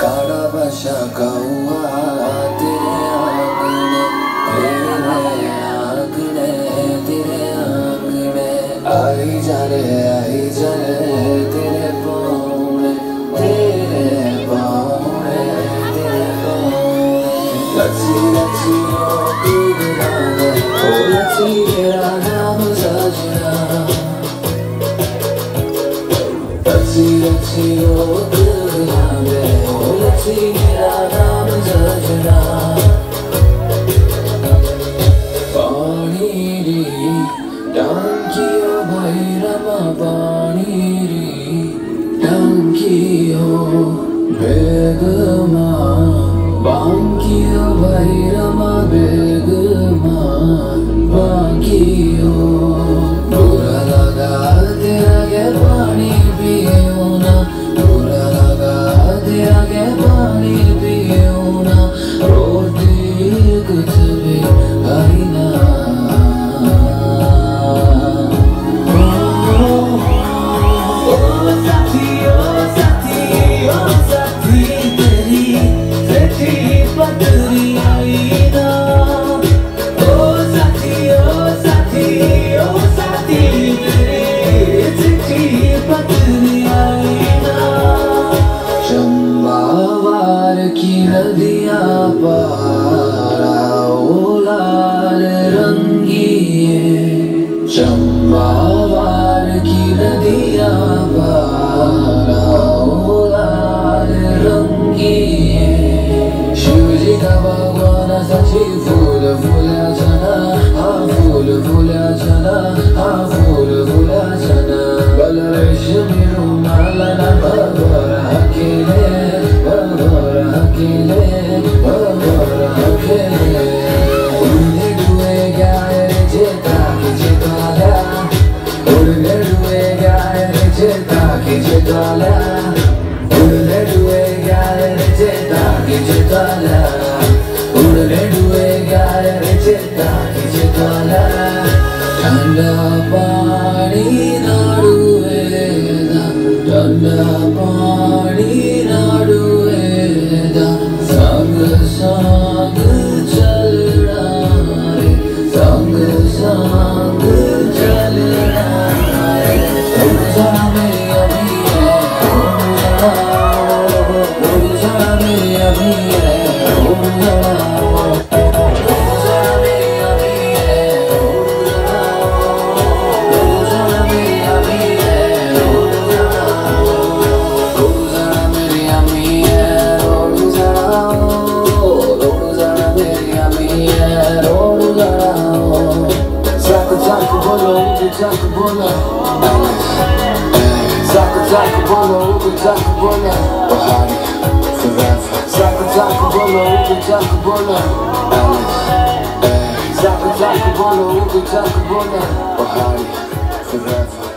काड़ा बशा कौआ तेरे आंगने तेरे आंगने तेरे आंगने। आई जा रे, आई जा रे, तेरे पाँव में, तेरे पाँव में, तेरे पाँव में। लच्छी लच्छी हो दूध नाम ओ लच्छी मेरा नाम सजना। लच्छी लच्छी हो नाम। लक्ष्मी मेरा नाम जजना पानी हो भैरमा पानी बेगमा चंबावार की नदियाँ पारा ओ लाल रंगी है चंबावार की नदियाँ पारा ओ लाल रंगी शिव का भगवान सची फूल फूला चना हाँ फूल फूला चना हाँ உடலே டுவே கால ரச்சேதா கிஜிதால உடலே டுவே கால ரச்சேதா கிஜிதால தண்டா பாடி நாடுவே தண்டா பாடி Zaka Zaka Bono, Uga Zaka Bono Bahari, forever Zaka Zaka Bono, Uga Bahari, forever